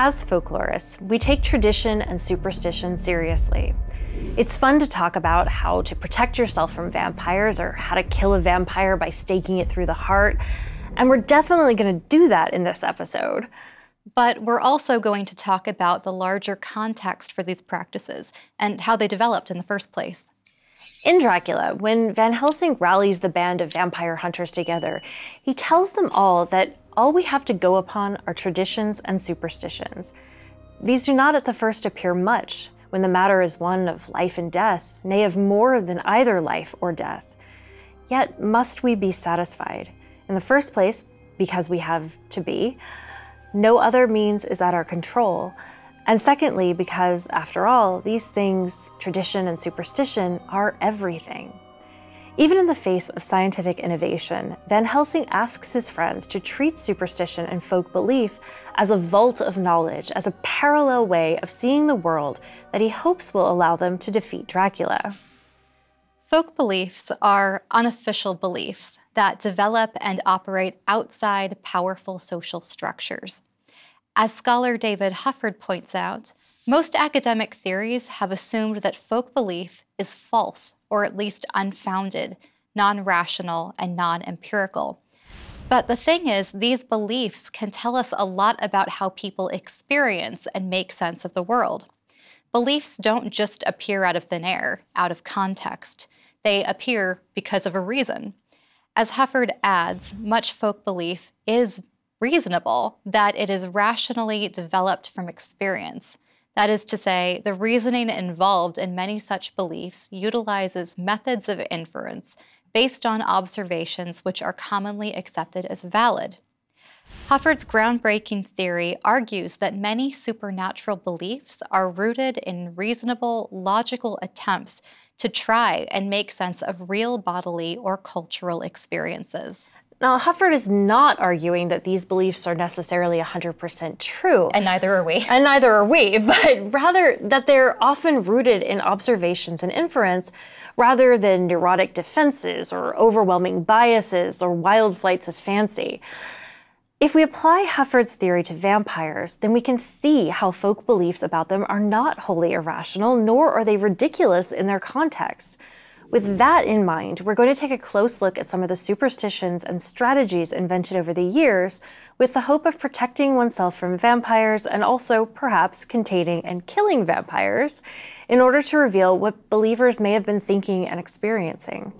As folklorists, we take tradition and superstition seriously. It's fun to talk about how to protect yourself from vampires or how to kill a vampire by staking it through the heart, and we're definitely going to do that in this episode. But we're also going to talk about the larger context for these practices and how they developed in the first place. In Dracula, when Van Helsing rallies the band of vampire hunters together, he tells them all that all we have to go upon are traditions and superstitions. These do not at the first appear much, when the matter is one of life and death, nay, of more than either life or death. Yet must we be satisfied? In the first place, because we have to be. No other means is at our control. And secondly, because after all, these things, tradition and superstition, are everything. Even in the face of scientific innovation, Van Helsing asks his friends to treat superstition and folk belief as a vault of knowledge, as a parallel way of seeing the world that he hopes will allow them to defeat Dracula. Folk beliefs are unofficial beliefs that develop and operate outside powerful social structures. As scholar David Hufford points out, most academic theories have assumed that folk belief is false, or at least unfounded, non rational, and non empirical. But the thing is, these beliefs can tell us a lot about how people experience and make sense of the world. Beliefs don't just appear out of thin air, out of context. They appear because of a reason. As Hufford adds, much folk belief is reasonable, that it is rationally developed from experience. That is to say, the reasoning involved in many such beliefs utilizes methods of inference based on observations which are commonly accepted as valid. Hufford's groundbreaking theory argues that many supernatural beliefs are rooted in reasonable, logical attempts to try and make sense of real bodily or cultural experiences. Now, Hufford is not arguing that these beliefs are necessarily 100% true. And neither are we. And neither are we, but rather that they're often rooted in observations and inference rather than neurotic defenses or overwhelming biases or wild flights of fancy. If we apply Hufford's theory to vampires, then we can see how folk beliefs about them are not wholly irrational, nor are they ridiculous in their context. With that in mind, we're going to take a close look at some of the superstitions and strategies invented over the years with the hope of protecting oneself from vampires and also perhaps containing and killing vampires in order to reveal what believers may have been thinking and experiencing.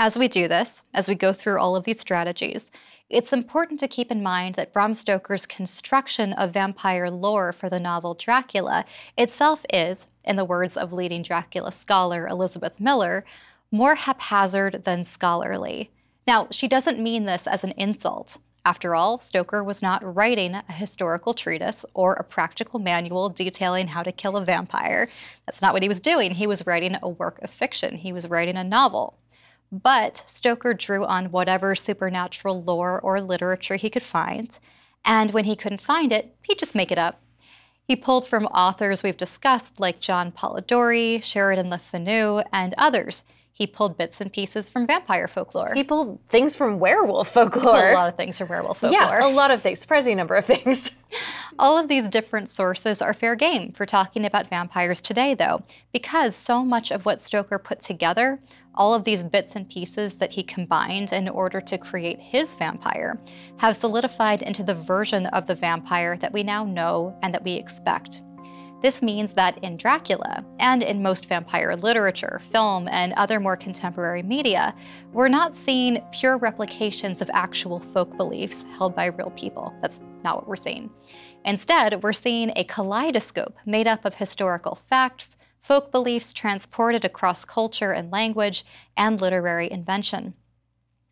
As we do this, as we go through all of these strategies, it's important to keep in mind that Bram Stoker's construction of vampire lore for the novel Dracula itself is, in the words of leading Dracula scholar Elizabeth Miller, more haphazard than scholarly. Now, she doesn't mean this as an insult. After all, Stoker was not writing a historical treatise or a practical manual detailing how to kill a vampire. That's not what he was doing. He was writing a work of fiction, he was writing a novel. But Stoker drew on whatever supernatural lore or literature he could find, and when he couldn't find it, he'd just make it up. He pulled from authors we've discussed like John Polidori, Sheridan Le Fanu, and others. He pulled bits and pieces from vampire folklore. He pulled things from werewolf folklore. a lot of things from werewolf folklore. Yeah, a lot of things, surprising number of things. All of these different sources are fair game for talking about vampires today, though, because so much of what Stoker put together, all of these bits and pieces that he combined in order to create his vampire, have solidified into the version of the vampire that we now know and that we expect. This means that in Dracula, and in most vampire literature, film, and other more contemporary media, we're not seeing pure replications of actual folk beliefs held by real people. That's not what we're seeing. Instead, we're seeing a kaleidoscope made up of historical facts, folk beliefs transported across culture and language, and literary invention.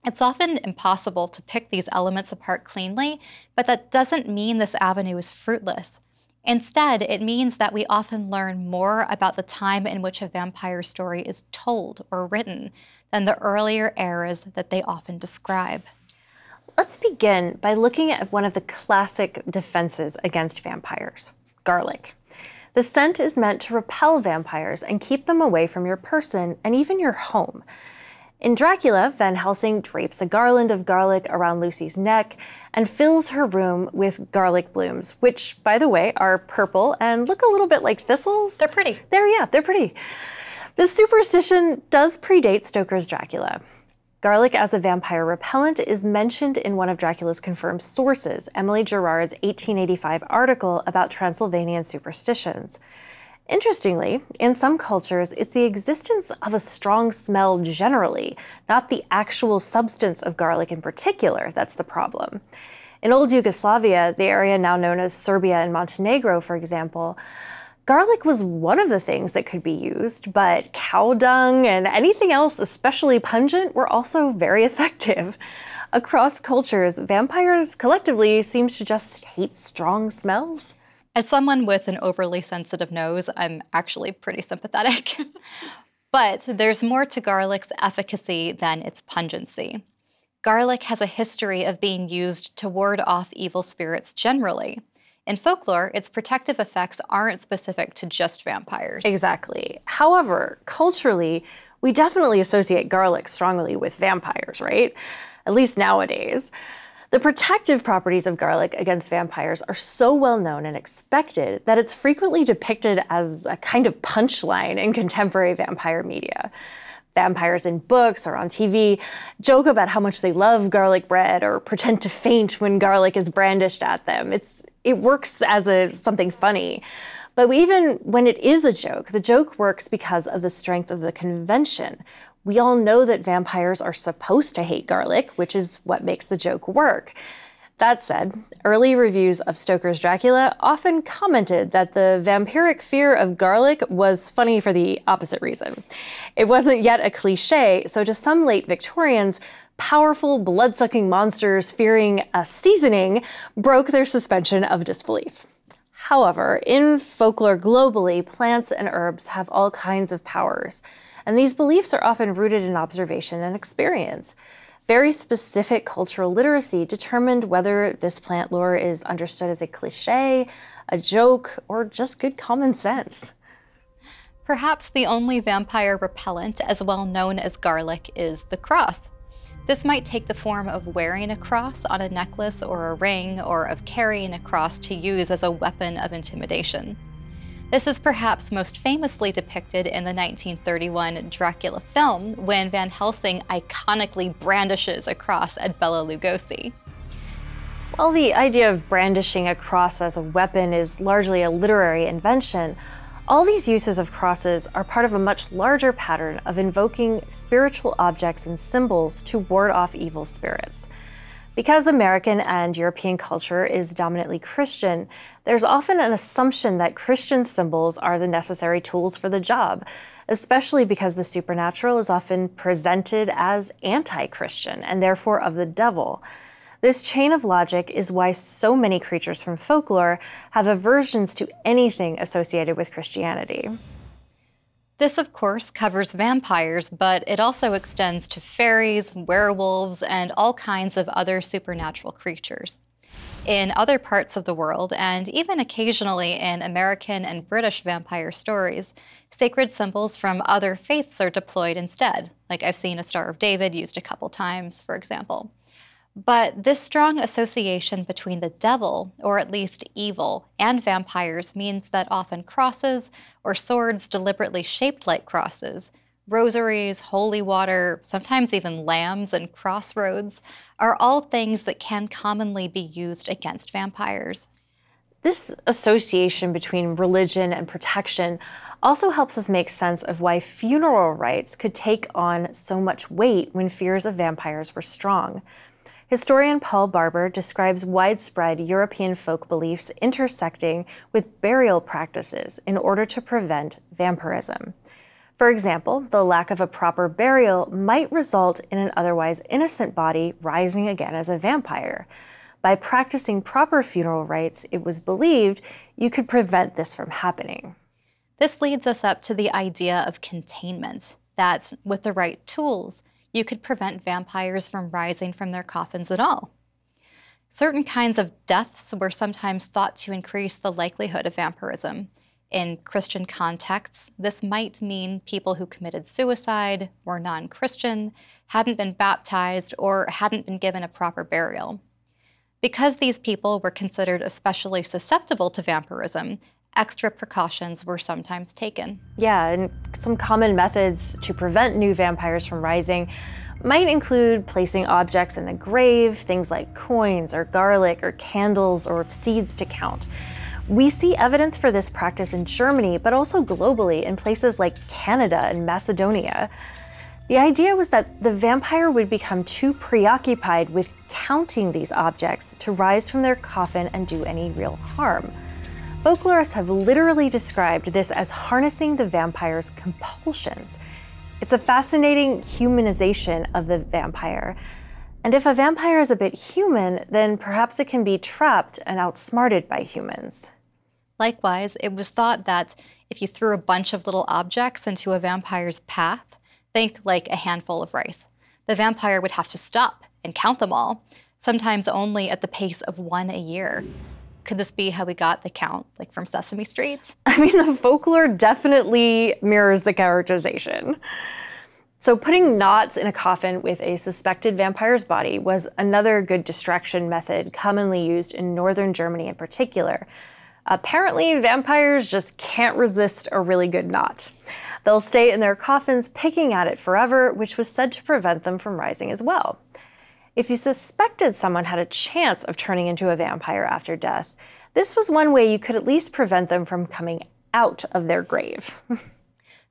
It's often impossible to pick these elements apart cleanly, but that doesn't mean this avenue is fruitless. Instead, it means that we often learn more about the time in which a vampire story is told or written than the earlier eras that they often describe. Let's begin by looking at one of the classic defenses against vampires garlic. The scent is meant to repel vampires and keep them away from your person and even your home. In Dracula, Van Helsing drapes a garland of garlic around Lucy's neck and fills her room with garlic blooms, which, by the way, are purple and look a little bit like thistles. They're pretty. They're, yeah, they're pretty. This superstition does predate Stoker's Dracula. Garlic as a vampire repellent is mentioned in one of Dracula's confirmed sources, Emily Gerard's 1885 article about Transylvanian superstitions. Interestingly, in some cultures, it's the existence of a strong smell generally, not the actual substance of garlic in particular, that's the problem. In old Yugoslavia, the area now known as Serbia and Montenegro, for example, garlic was one of the things that could be used, but cow dung and anything else, especially pungent, were also very effective. Across cultures, vampires collectively seem to just hate strong smells. As someone with an overly sensitive nose, I'm actually pretty sympathetic. but there's more to garlic's efficacy than its pungency. Garlic has a history of being used to ward off evil spirits generally. In folklore, its protective effects aren't specific to just vampires. Exactly. However, culturally, we definitely associate garlic strongly with vampires, right? At least nowadays. The protective properties of garlic against vampires are so well known and expected that it's frequently depicted as a kind of punchline in contemporary vampire media. Vampires in books or on TV joke about how much they love garlic bread or pretend to faint when garlic is brandished at them. It's, it works as a, something funny. But even when it is a joke, the joke works because of the strength of the convention, we all know that vampires are supposed to hate garlic, which is what makes the joke work. That said, early reviews of Stoker's Dracula often commented that the vampiric fear of garlic was funny for the opposite reason. It wasn't yet a cliche, so to some late Victorians, powerful blood sucking monsters fearing a seasoning broke their suspension of disbelief. However, in folklore globally, plants and herbs have all kinds of powers and these beliefs are often rooted in observation and experience. Very specific cultural literacy determined whether this plant lore is understood as a cliche, a joke, or just good common sense. Perhaps the only vampire repellent as well known as garlic is the cross. This might take the form of wearing a cross on a necklace or a ring, or of carrying a cross to use as a weapon of intimidation. This is perhaps most famously depicted in the 1931 Dracula film when Van Helsing iconically brandishes a cross at Bela Lugosi. While the idea of brandishing a cross as a weapon is largely a literary invention, all these uses of crosses are part of a much larger pattern of invoking spiritual objects and symbols to ward off evil spirits. Because American and European culture is dominantly Christian, there's often an assumption that Christian symbols are the necessary tools for the job, especially because the supernatural is often presented as anti Christian and therefore of the devil. This chain of logic is why so many creatures from folklore have aversions to anything associated with Christianity. This, of course, covers vampires, but it also extends to fairies, werewolves, and all kinds of other supernatural creatures. In other parts of the world, and even occasionally in American and British vampire stories, sacred symbols from other faiths are deployed instead. Like I've seen a Star of David used a couple times, for example. But this strong association between the devil, or at least evil, and vampires means that often crosses or swords deliberately shaped like crosses, rosaries, holy water, sometimes even lambs and crossroads, are all things that can commonly be used against vampires. This association between religion and protection also helps us make sense of why funeral rites could take on so much weight when fears of vampires were strong. Historian Paul Barber describes widespread European folk beliefs intersecting with burial practices in order to prevent vampirism. For example, the lack of a proper burial might result in an otherwise innocent body rising again as a vampire. By practicing proper funeral rites, it was believed you could prevent this from happening. This leads us up to the idea of containment, that with the right tools, you could prevent vampires from rising from their coffins at all. Certain kinds of deaths were sometimes thought to increase the likelihood of vampirism. In Christian contexts, this might mean people who committed suicide, were non Christian, hadn't been baptized, or hadn't been given a proper burial. Because these people were considered especially susceptible to vampirism, extra precautions were sometimes taken. Yeah, and some common methods to prevent new vampires from rising might include placing objects in the grave, things like coins or garlic or candles or seeds to count. We see evidence for this practice in Germany, but also globally in places like Canada and Macedonia. The idea was that the vampire would become too preoccupied with counting these objects to rise from their coffin and do any real harm. Folklorists have literally described this as harnessing the vampire's compulsions. It's a fascinating humanization of the vampire. And if a vampire is a bit human, then perhaps it can be trapped and outsmarted by humans. Likewise, it was thought that if you threw a bunch of little objects into a vampire's path, think like a handful of rice, the vampire would have to stop and count them all, sometimes only at the pace of one a year. Could this be how we got the count, like from Sesame Street? I mean, the folklore definitely mirrors the characterization. So, putting knots in a coffin with a suspected vampire's body was another good distraction method commonly used in northern Germany in particular. Apparently, vampires just can't resist a really good knot. They'll stay in their coffins picking at it forever, which was said to prevent them from rising as well. If you suspected someone had a chance of turning into a vampire after death, this was one way you could at least prevent them from coming out of their grave.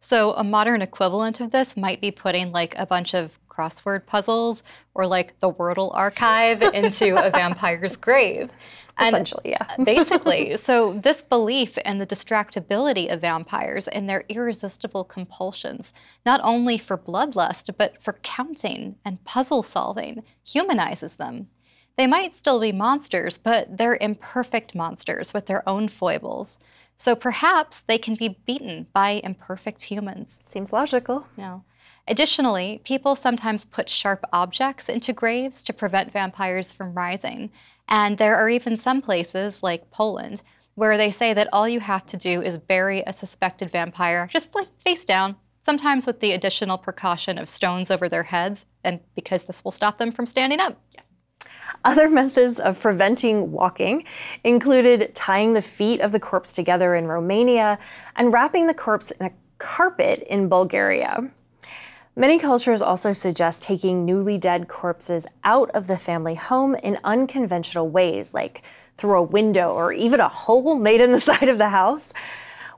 So a modern equivalent of this might be putting like a bunch of crossword puzzles or like the Wordle archive into a vampire's grave. And Essentially, yeah. basically, so this belief in the distractibility of vampires and their irresistible compulsions, not only for bloodlust, but for counting and puzzle solving, humanizes them. They might still be monsters, but they're imperfect monsters with their own foibles. So perhaps they can be beaten by imperfect humans. Seems logical. No. Additionally, people sometimes put sharp objects into graves to prevent vampires from rising. And there are even some places, like Poland, where they say that all you have to do is bury a suspected vampire just like face down, sometimes with the additional precaution of stones over their heads, and because this will stop them from standing up. Yeah. Other methods of preventing walking included tying the feet of the corpse together in Romania and wrapping the corpse in a carpet in Bulgaria. Many cultures also suggest taking newly dead corpses out of the family home in unconventional ways, like through a window or even a hole made in the side of the house.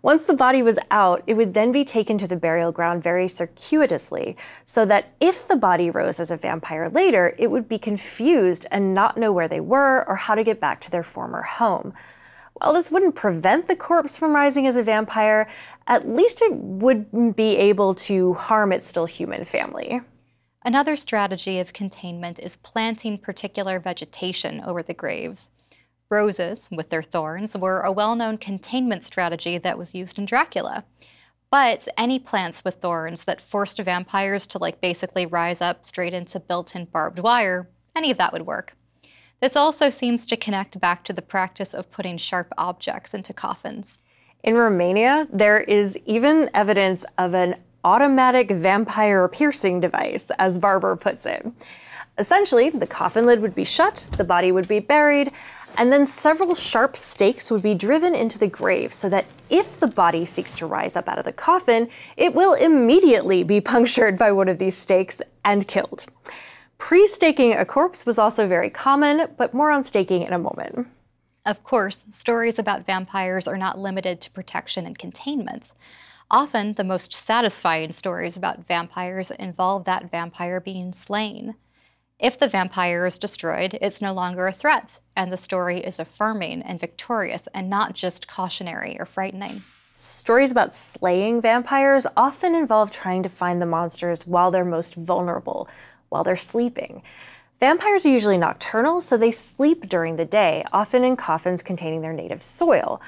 Once the body was out, it would then be taken to the burial ground very circuitously, so that if the body rose as a vampire later, it would be confused and not know where they were or how to get back to their former home. While this wouldn't prevent the corpse from rising as a vampire, at least it wouldn't be able to harm its still human family. Another strategy of containment is planting particular vegetation over the graves. Roses, with their thorns, were a well known containment strategy that was used in Dracula. But any plants with thorns that forced vampires to like basically rise up straight into built-in barbed wire, any of that would work. This also seems to connect back to the practice of putting sharp objects into coffins. In Romania, there is even evidence of an automatic vampire piercing device, as Barber puts it. Essentially, the coffin lid would be shut, the body would be buried, and then several sharp stakes would be driven into the grave so that if the body seeks to rise up out of the coffin, it will immediately be punctured by one of these stakes and killed. Pre staking a corpse was also very common, but more on staking in a moment. Of course, stories about vampires are not limited to protection and containment. Often, the most satisfying stories about vampires involve that vampire being slain. If the vampire is destroyed, it's no longer a threat, and the story is affirming and victorious and not just cautionary or frightening. Stories about slaying vampires often involve trying to find the monsters while they're most vulnerable, while they're sleeping. Vampires are usually nocturnal, so they sleep during the day, often in coffins containing their native soil.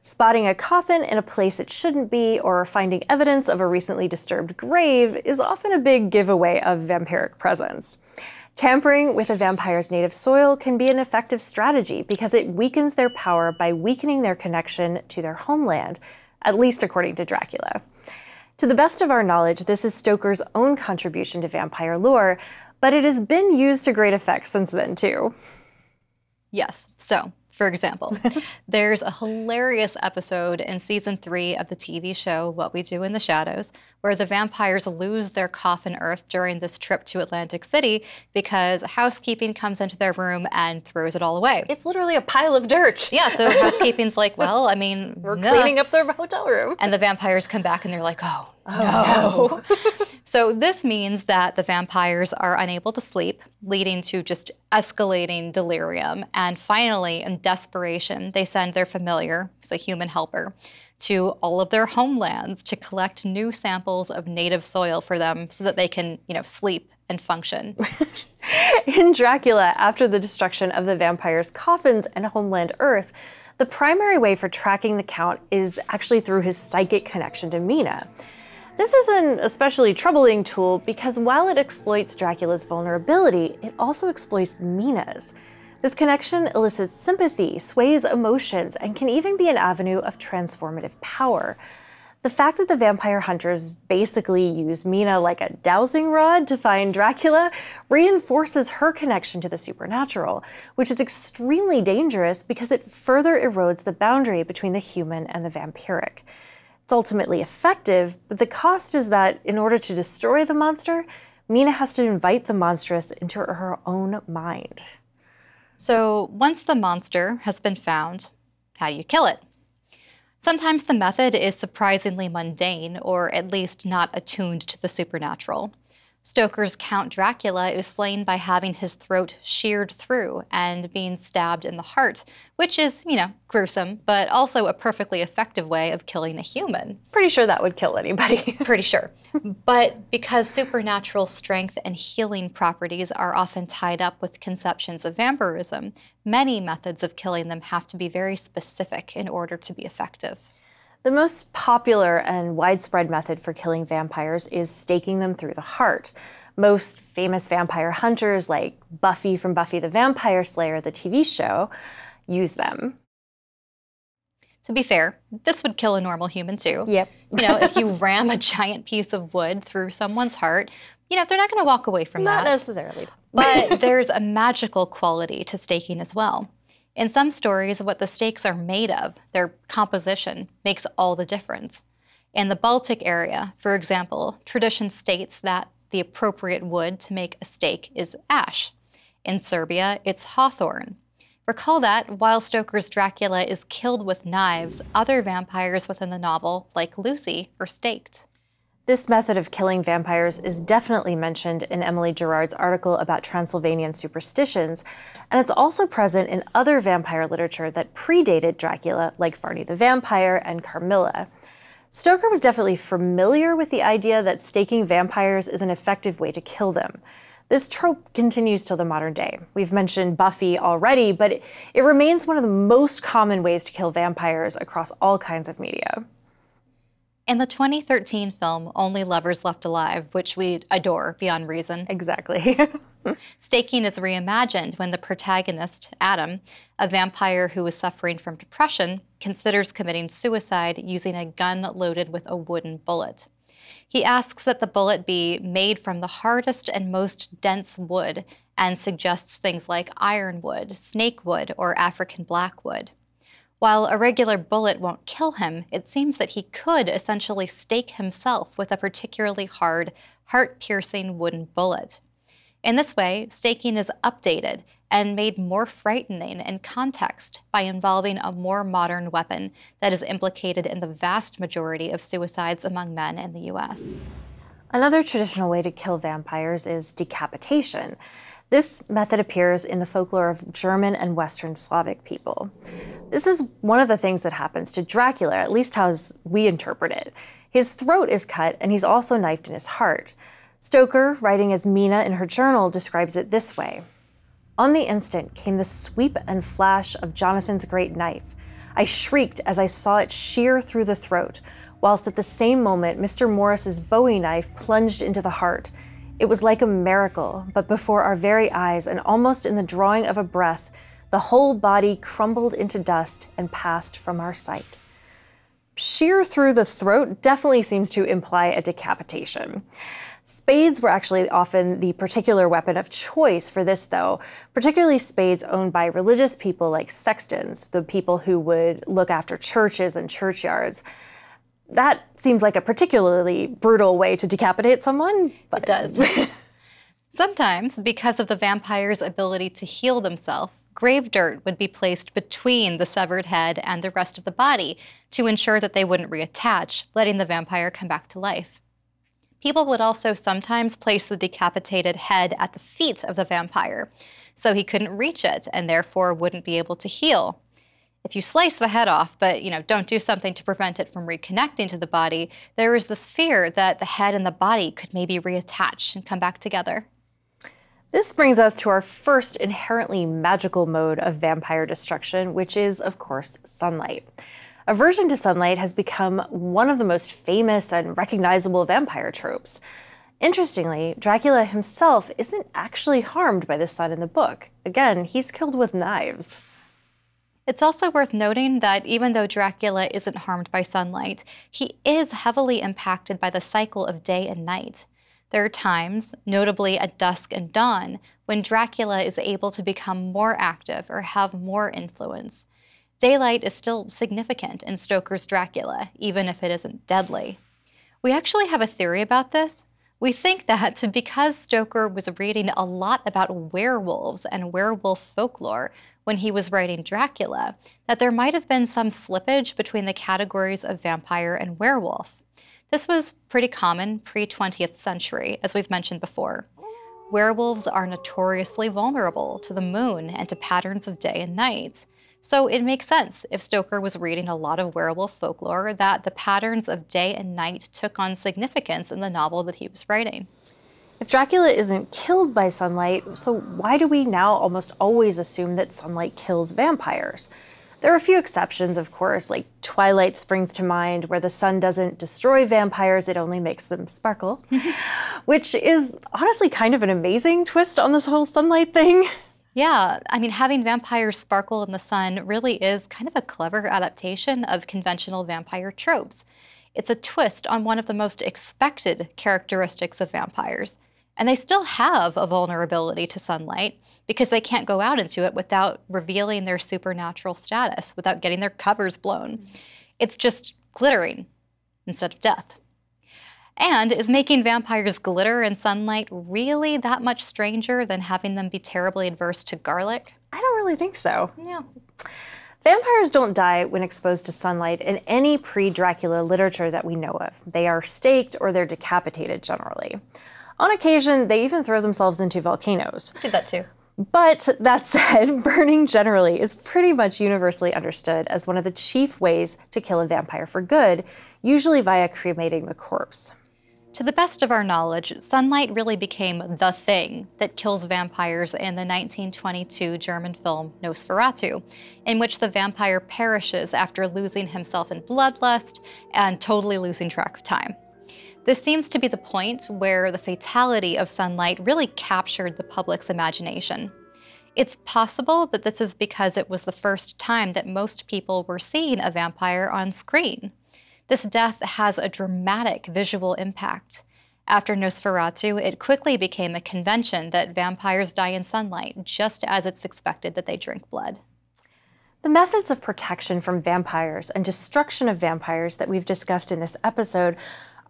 Spotting a coffin in a place it shouldn't be or finding evidence of a recently disturbed grave is often a big giveaway of vampiric presence. Tampering with a vampire's native soil can be an effective strategy because it weakens their power by weakening their connection to their homeland, at least according to Dracula. To the best of our knowledge, this is Stoker's own contribution to vampire lore, but it has been used to great effect since then, too. Yes. So, for example, there's a hilarious episode in season three of the TV show What We Do in the Shadows, where the vampires lose their coffin earth during this trip to Atlantic City because housekeeping comes into their room and throws it all away. It's literally a pile of dirt. Yeah, so housekeeping's like, well, I mean, we're cleaning up their hotel room. And the vampires come back and they're like, oh, Oh, no. so this means that the vampires are unable to sleep, leading to just escalating delirium. And finally, in desperation, they send their familiar, who's a human helper, to all of their homelands to collect new samples of native soil for them so that they can, you know, sleep and function. in Dracula, after the destruction of the vampires' coffins and homeland Earth, the primary way for tracking the count is actually through his psychic connection to Mina. This is an especially troubling tool because while it exploits Dracula's vulnerability, it also exploits Mina's. This connection elicits sympathy, sways emotions, and can even be an avenue of transformative power. The fact that the vampire hunters basically use Mina like a dowsing rod to find Dracula reinforces her connection to the supernatural, which is extremely dangerous because it further erodes the boundary between the human and the vampiric. It's ultimately effective, but the cost is that in order to destroy the monster, Mina has to invite the monstrous into her own mind. So, once the monster has been found, how do you kill it? Sometimes the method is surprisingly mundane, or at least not attuned to the supernatural. Stoker's Count Dracula is slain by having his throat sheared through and being stabbed in the heart, which is, you know, gruesome, but also a perfectly effective way of killing a human. Pretty sure that would kill anybody. Pretty sure. But because supernatural strength and healing properties are often tied up with conceptions of vampirism, many methods of killing them have to be very specific in order to be effective. The most popular and widespread method for killing vampires is staking them through the heart. Most famous vampire hunters, like Buffy from Buffy the Vampire Slayer, the TV show, use them. To be fair, this would kill a normal human too. Yep. You know, if you ram a giant piece of wood through someone's heart, you know, they're not going to walk away from not that. Not necessarily. but there's a magical quality to staking as well. In some stories, what the stakes are made of, their composition, makes all the difference. In the Baltic area, for example, tradition states that the appropriate wood to make a stake is ash. In Serbia, it's hawthorn. Recall that while Stoker's Dracula is killed with knives, other vampires within the novel, like Lucy, are staked. This method of killing vampires is definitely mentioned in Emily Gerard's article about Transylvanian superstitions, and it's also present in other vampire literature that predated Dracula, like Varney the Vampire and Carmilla. Stoker was definitely familiar with the idea that staking vampires is an effective way to kill them. This trope continues till the modern day. We've mentioned Buffy already, but it, it remains one of the most common ways to kill vampires across all kinds of media. In the 2013 film Only Lovers Left Alive, which we adore beyond reason. Exactly. staking is reimagined when the protagonist, Adam, a vampire who is suffering from depression, considers committing suicide using a gun loaded with a wooden bullet. He asks that the bullet be made from the hardest and most dense wood and suggests things like ironwood, snakewood, or African blackwood. While a regular bullet won't kill him, it seems that he could essentially stake himself with a particularly hard, heart piercing wooden bullet. In this way, staking is updated and made more frightening in context by involving a more modern weapon that is implicated in the vast majority of suicides among men in the US. Another traditional way to kill vampires is decapitation. This method appears in the folklore of German and Western Slavic people. This is one of the things that happens to Dracula, at least as we interpret it. His throat is cut and he's also knifed in his heart. Stoker, writing as Mina in her journal, describes it this way On the instant came the sweep and flash of Jonathan's great knife. I shrieked as I saw it shear through the throat, whilst at the same moment Mr. Morris's bowie knife plunged into the heart. It was like a miracle, but before our very eyes and almost in the drawing of a breath, the whole body crumbled into dust and passed from our sight. Sheer through the throat definitely seems to imply a decapitation. Spades were actually often the particular weapon of choice for this, though, particularly spades owned by religious people like sextons, the people who would look after churches and churchyards. That seems like a particularly brutal way to decapitate someone. But... It does. Sometimes, because of the vampire's ability to heal themselves, grave dirt would be placed between the severed head and the rest of the body to ensure that they wouldn't reattach, letting the vampire come back to life. People would also sometimes place the decapitated head at the feet of the vampire, so he couldn't reach it and therefore wouldn't be able to heal. If you slice the head off, but you know, don't do something to prevent it from reconnecting to the body, there is this fear that the head and the body could maybe reattach and come back together. This brings us to our first inherently magical mode of vampire destruction, which is, of course, sunlight. Aversion to sunlight has become one of the most famous and recognizable vampire tropes. Interestingly, Dracula himself isn't actually harmed by the sun in the book. Again, he's killed with knives. It's also worth noting that even though Dracula isn't harmed by sunlight, he is heavily impacted by the cycle of day and night. There are times, notably at dusk and dawn, when Dracula is able to become more active or have more influence. Daylight is still significant in Stoker's Dracula, even if it isn't deadly. We actually have a theory about this. We think that because Stoker was reading a lot about werewolves and werewolf folklore when he was writing Dracula, that there might have been some slippage between the categories of vampire and werewolf. This was pretty common pre 20th century, as we've mentioned before. Werewolves are notoriously vulnerable to the moon and to patterns of day and night. So it makes sense if Stoker was reading a lot of werewolf folklore that the patterns of day and night took on significance in the novel that he was writing. If Dracula isn't killed by sunlight, so why do we now almost always assume that sunlight kills vampires? There are a few exceptions, of course, like Twilight springs to mind, where the sun doesn't destroy vampires, it only makes them sparkle, which is honestly kind of an amazing twist on this whole sunlight thing. Yeah, I mean, having vampires sparkle in the sun really is kind of a clever adaptation of conventional vampire tropes. It's a twist on one of the most expected characteristics of vampires. And they still have a vulnerability to sunlight because they can't go out into it without revealing their supernatural status, without getting their covers blown. Mm-hmm. It's just glittering instead of death. And is making vampires glitter in sunlight really that much stranger than having them be terribly adverse to garlic? I don't really think so. Yeah. Vampires don't die when exposed to sunlight in any pre Dracula literature that we know of. They are staked or they're decapitated generally. On occasion, they even throw themselves into volcanoes. Did that too. But that said, burning generally is pretty much universally understood as one of the chief ways to kill a vampire for good, usually via cremating the corpse. To the best of our knowledge, sunlight really became the thing that kills vampires in the 1922 German film Nosferatu, in which the vampire perishes after losing himself in bloodlust and totally losing track of time. This seems to be the point where the fatality of sunlight really captured the public's imagination. It's possible that this is because it was the first time that most people were seeing a vampire on screen. This death has a dramatic visual impact. After Nosferatu, it quickly became a convention that vampires die in sunlight, just as it's expected that they drink blood. The methods of protection from vampires and destruction of vampires that we've discussed in this episode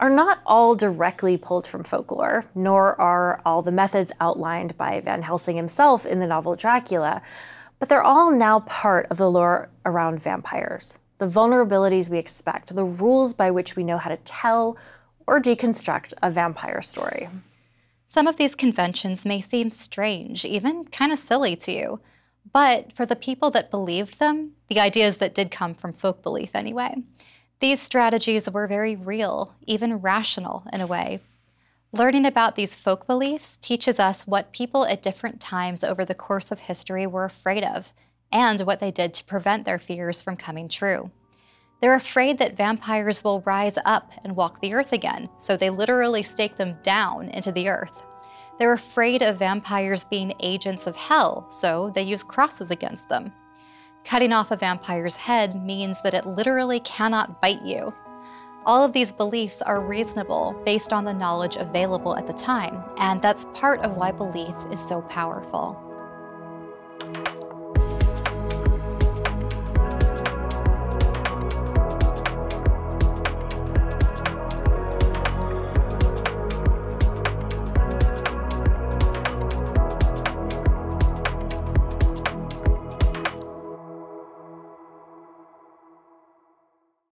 are not all directly pulled from folklore, nor are all the methods outlined by Van Helsing himself in the novel Dracula, but they're all now part of the lore around vampires the vulnerabilities we expect, the rules by which we know how to tell or deconstruct a vampire story. Some of these conventions may seem strange, even kind of silly to you. But for the people that believed them, the ideas that did come from folk belief anyway, these strategies were very real, even rational in a way. Learning about these folk beliefs teaches us what people at different times over the course of history were afraid of and what they did to prevent their fears from coming true. They're afraid that vampires will rise up and walk the earth again, so they literally stake them down into the earth. They're afraid of vampires being agents of hell, so they use crosses against them. Cutting off a vampire's head means that it literally cannot bite you. All of these beliefs are reasonable based on the knowledge available at the time, and that's part of why belief is so powerful.